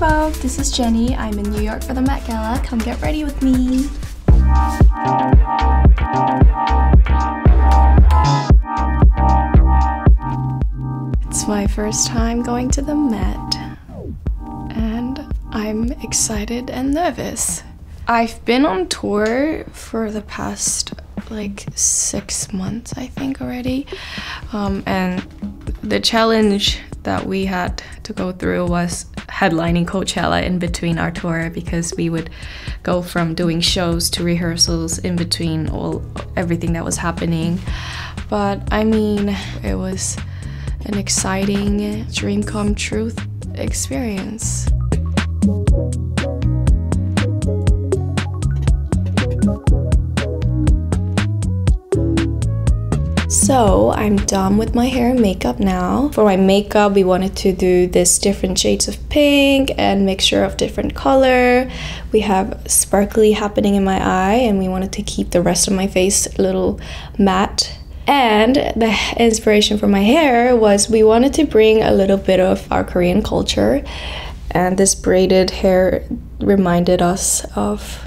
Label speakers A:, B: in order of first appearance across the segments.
A: Vogue, this is Jennie. I'm in New York for the Met Gala. Come get ready with me. It's my first time going to the Met, and I'm excited and nervous. I've been on tour for the past like six months, I think, already. Um, and the challenge that we had to go through was headlining Coachella in between our tour because we would go from doing shows to rehearsals in between all everything that was happening. But I mean, it was an exciting dream come truth experience. So I'm done with my hair and makeup now. For my makeup, we wanted to do this different shades of pink and mixture of different color. We have sparkly happening in my eye and we wanted to keep the rest of my face a little matte and the inspiration for my hair was we wanted to bring a little bit of our Korean culture, and this braided hair reminded us of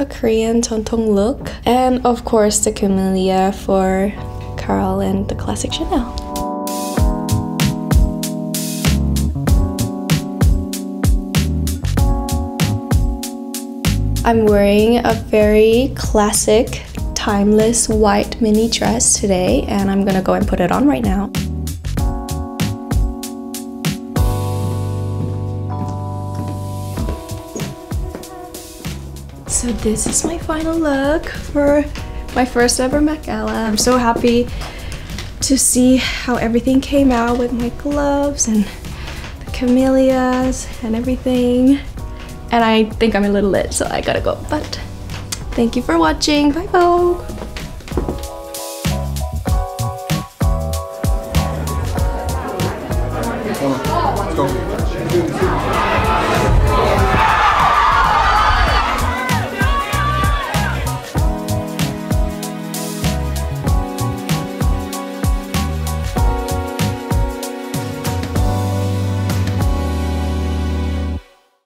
A: a Korean 전통 look, and of course the camellia for Karl and the classic Chanel. I'm wearing a very classic timeless white mini dress today and I'm gonna go and put it on right now. So this is my final look for my first ever Met Gala. I'm so happy to see how everything came out with my gloves and the camellias and everything. And I think I'm a little lit, so I gotta go. But Thank you for watching. Bye Vogue. Let's go.